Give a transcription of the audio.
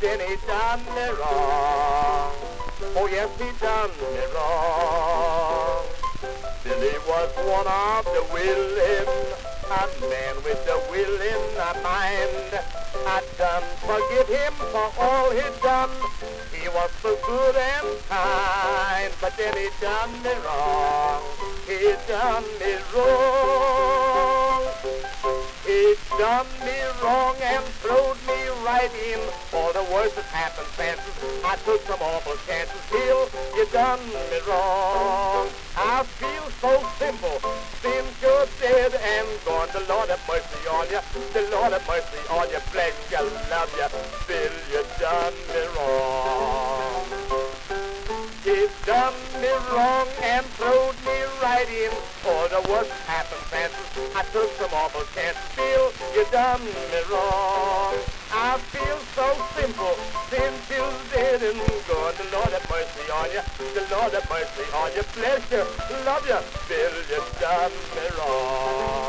then he done me wrong. Oh yes, he done me wrong. Was one of the willing, a man with the willing mind. I done forgive him for all he done. He was so good and kind, but then he done me wrong. He done me wrong. He done me wrong and throwed me right in all the worst that happened. I took some awful chances, Bill. You done me wrong. I feel so simple since you're dead and gone. The Lord have mercy on you. The Lord have mercy on you. Bless you, love you. Bill, you done me wrong. He done me wrong and throwed me right in. For the worst happened, Francis. I took some awful chances. Bill, you done me wrong. I feel so simple on you. The Lord have mercy on you. Bless you, love you. Bill, you done me wrong.